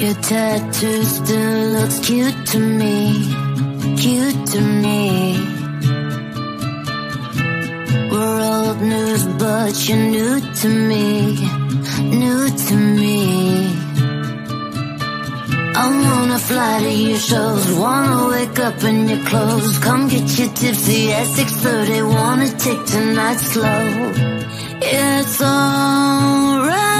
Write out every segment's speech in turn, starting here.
Your tattoo still looks cute to me, cute to me. We're old news, but you're new to me, new to me. I wanna fly to your shows, wanna wake up in your clothes. Come get your tipsy at 6:30, wanna take tonight slow. It's alright.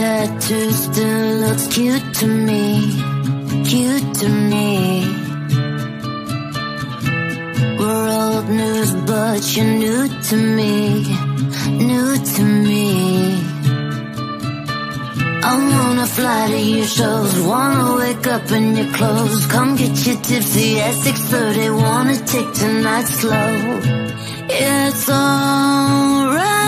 tattoo still looks cute to me, cute to me. We're old news, but you're new to me, new to me. I wanna fly to your shows, wanna wake up in your clothes. Come get your tipsy at 6:30, wanna take tonight slow. It's alright.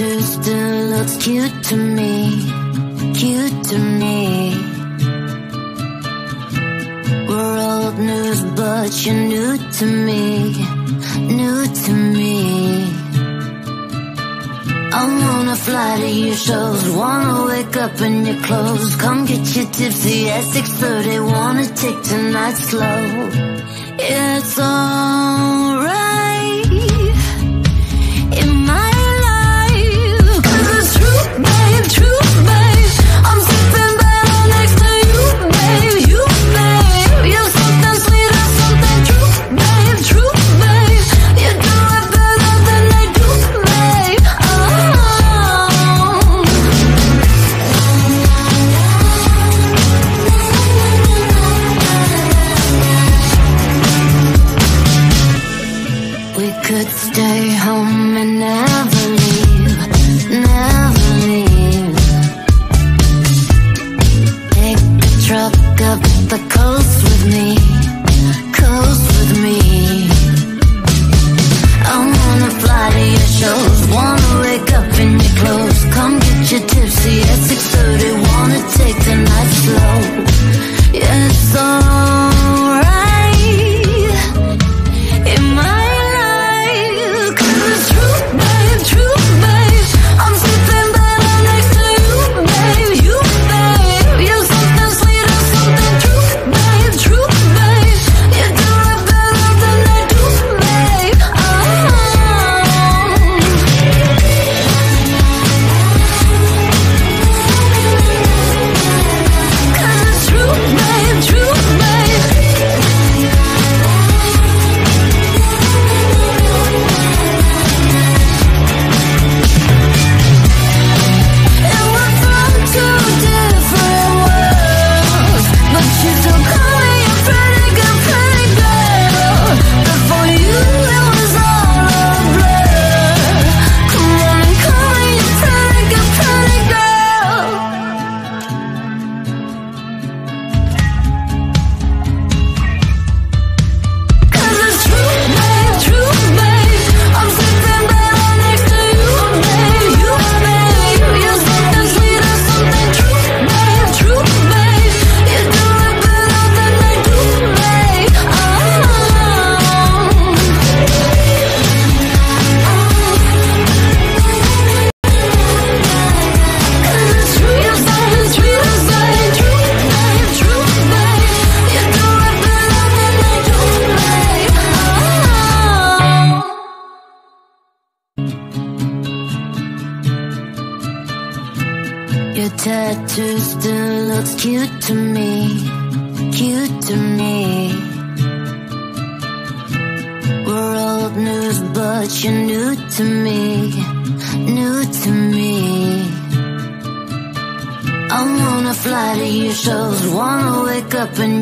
still looks cute to me, cute to me. We're old news, but you're new to me, new to me. I wanna fly to your shows, wanna wake up in your clothes. Come get your tipsy at 6:30, wanna take tonight slow. It's alright.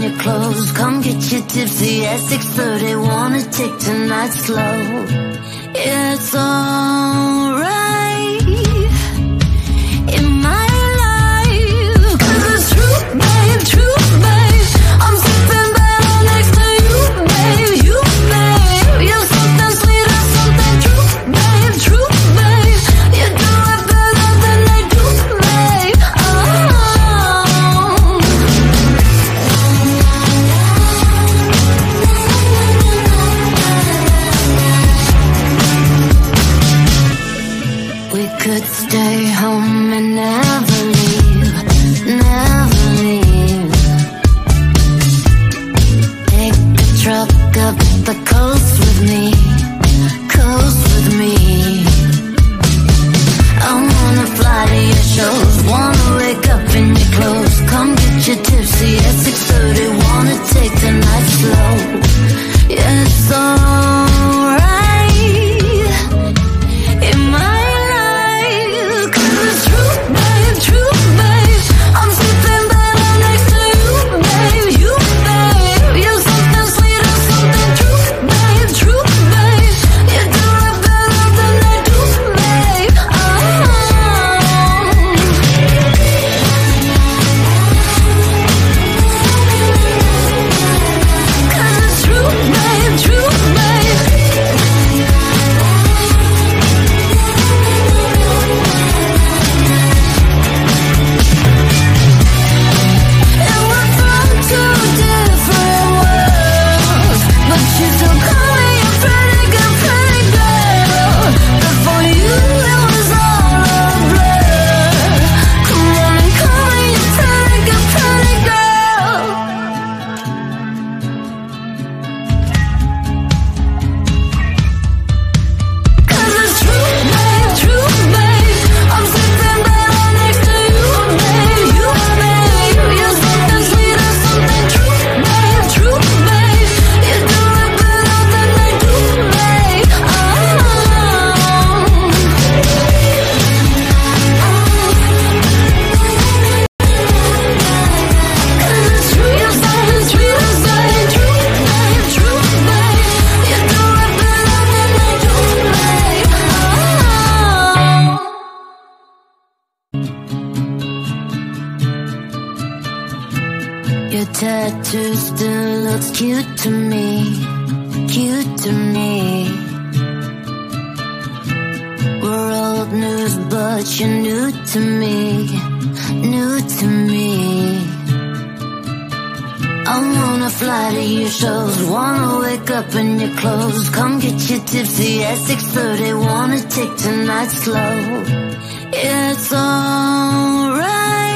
your clothes. Come get your tipsy at 6.30 Wanna take tonight slow. It's alright. cute to me, cute to me. We're old news, but you're new to me, new to me. I wanna fly to your shows, wanna wake up in your clothes. Come get your tipsy at 6:30, wanna take tonight slow. It's alright.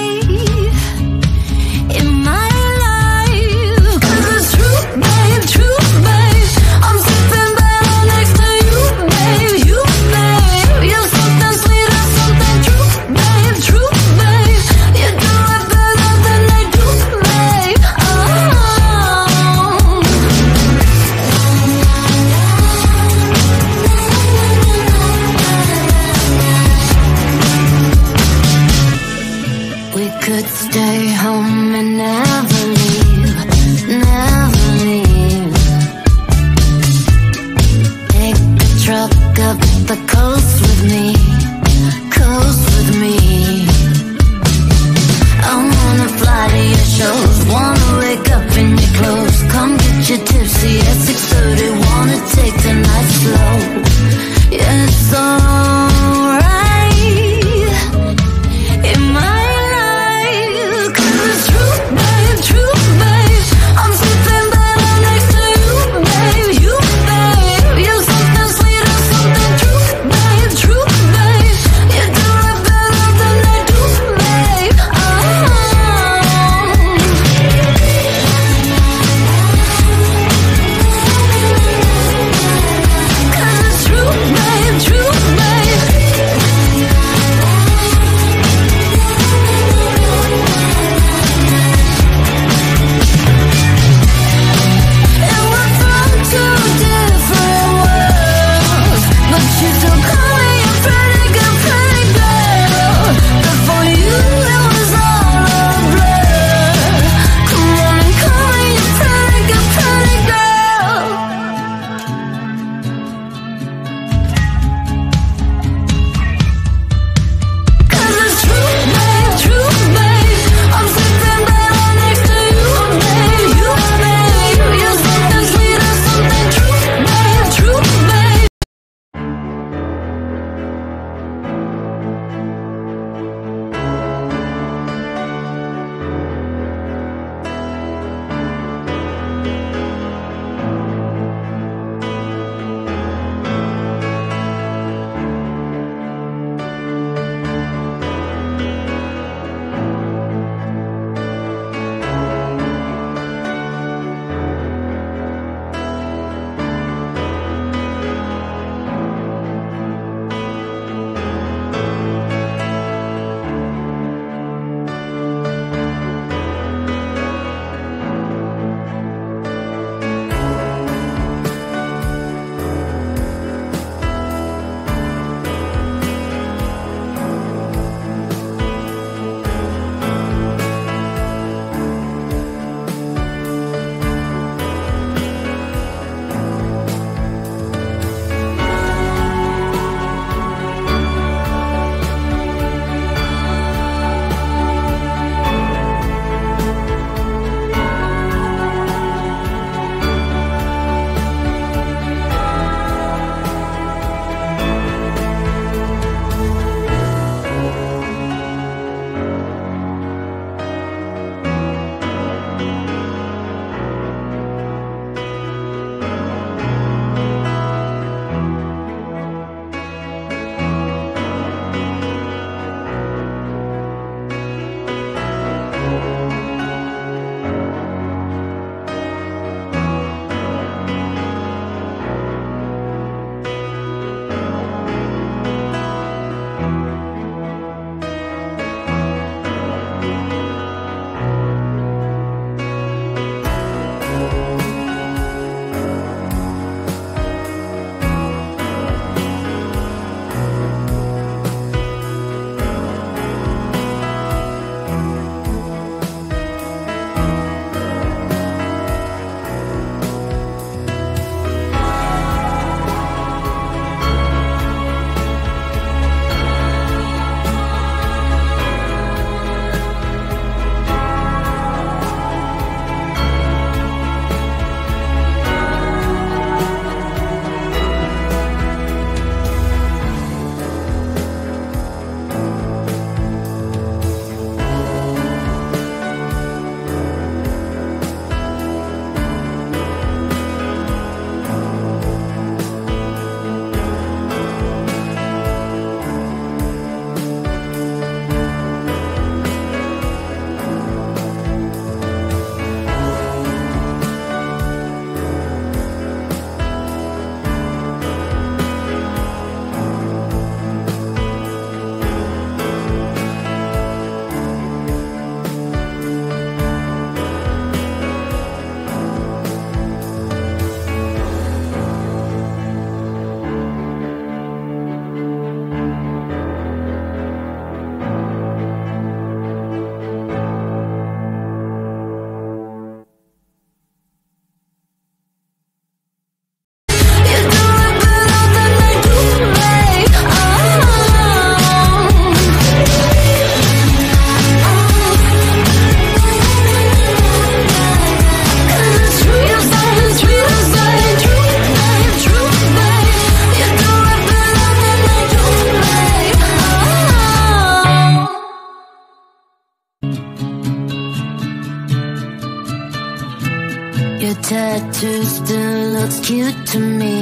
tattoo still looks cute to me,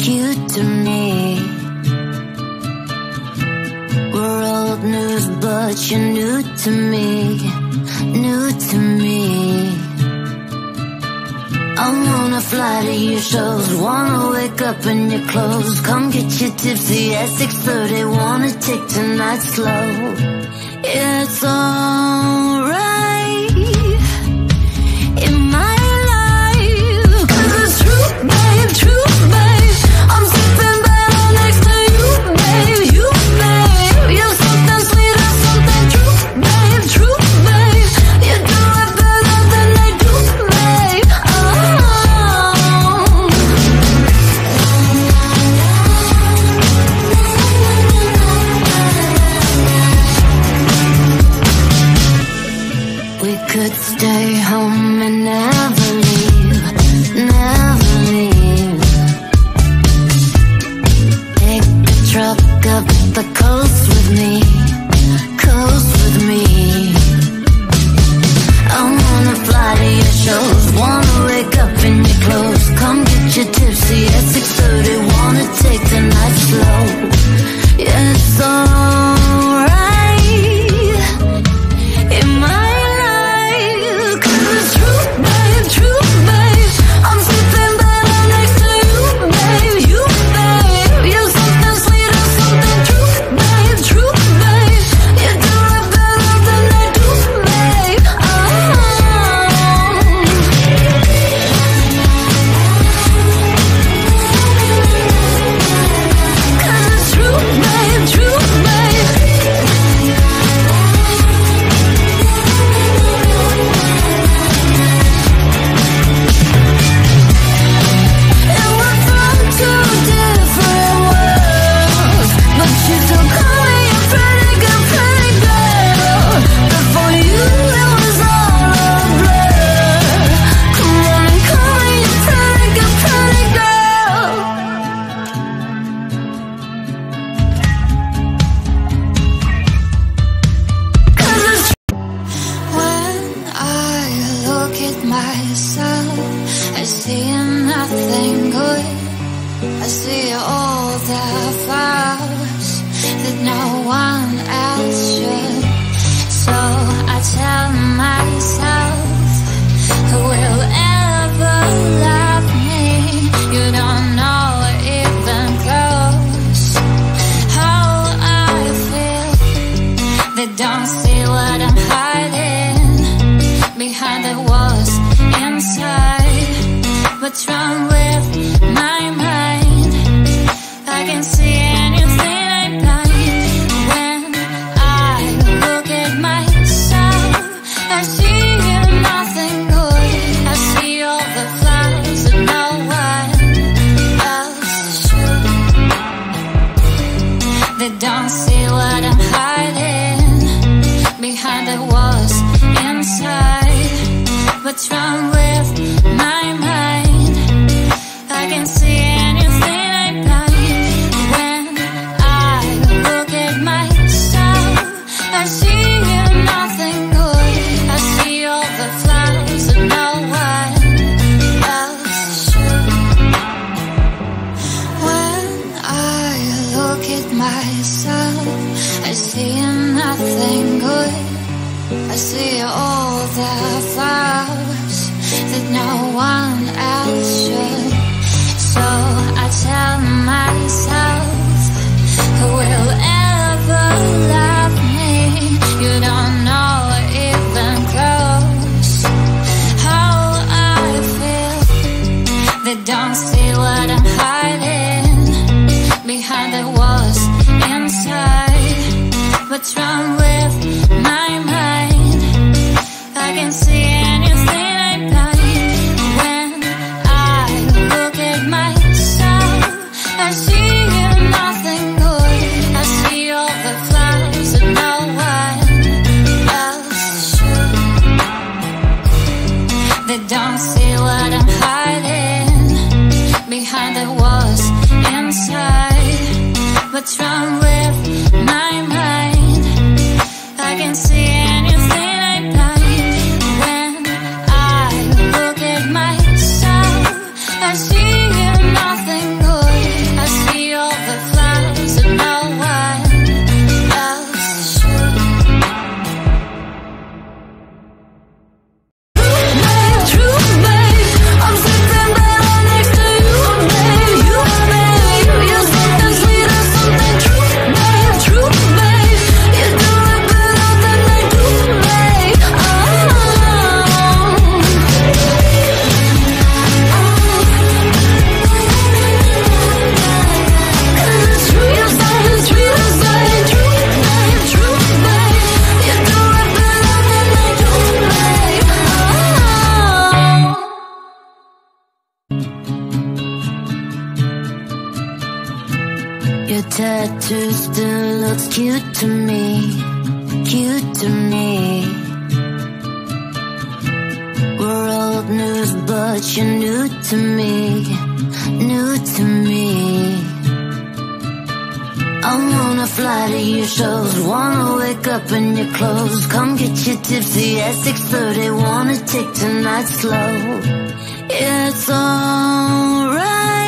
cute to me. We're old news, but you're new to me, new to me. I wanna fly to your shows, wanna wake up in your clothes. Come get your tipsy at 6:30, wanna take tonight slow. It's alright. what's wrong tattoo still looks cute to me, cute to me. We're old news, but you're new to me, new to me. I wanna fly to your shows, wanna wake up in your clothes. Come get your tipsy at 6:30, wanna take tonight slow. It's alright.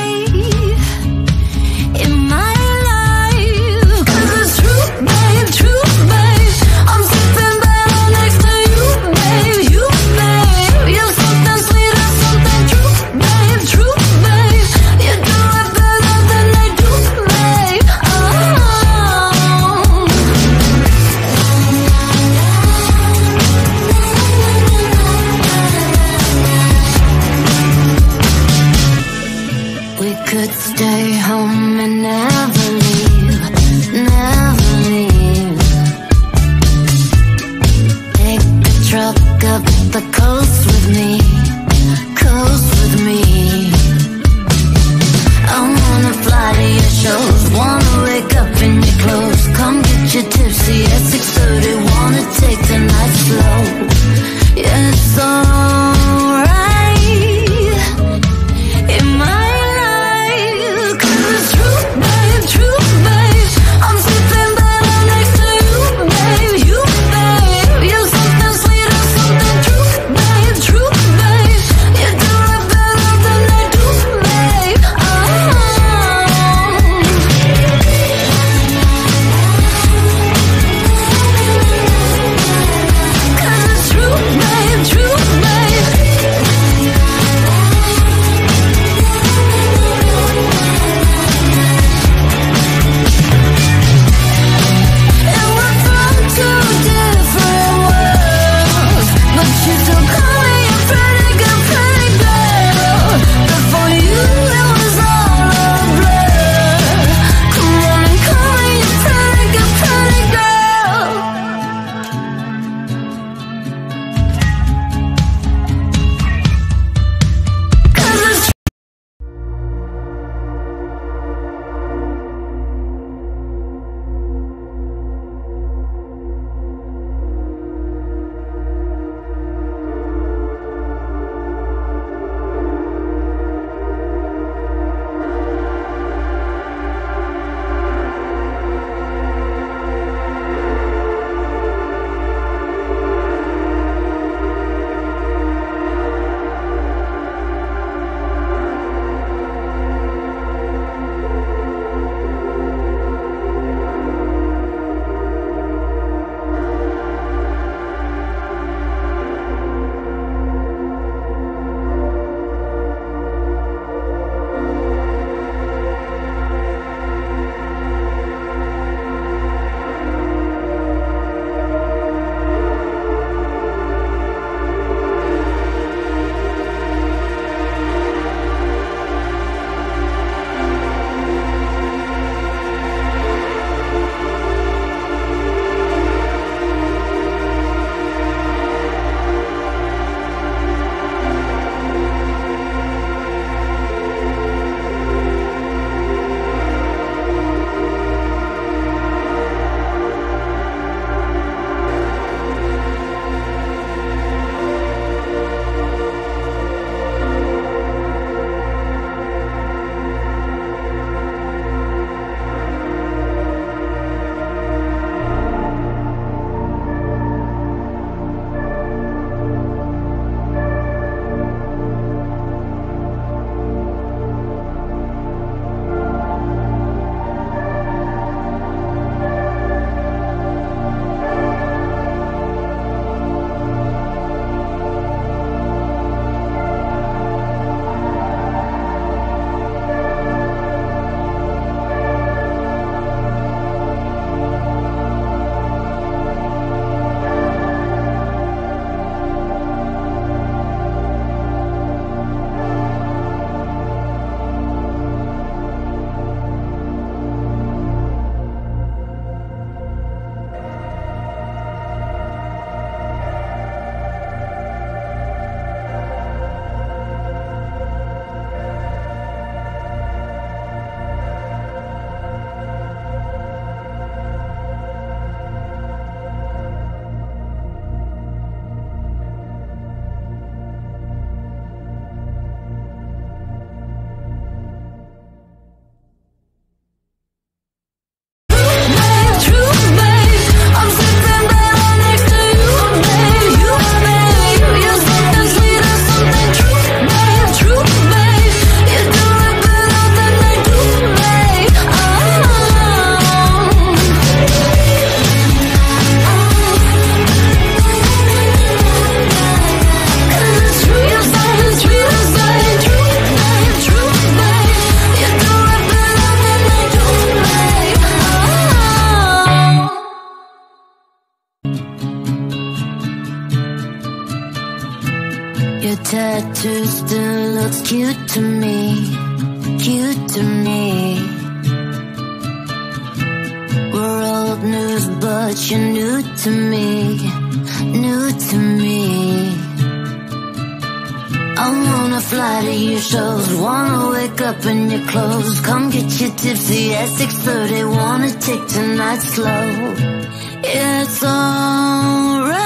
could stay home and never Your tattoo still looks cute to me, cute to me. We're old news, but you're new to me, new to me. I wanna fly to your shows, wanna wake up in your clothes, come get you tipsy at 6:30, wanna take tonight slow. It's alright.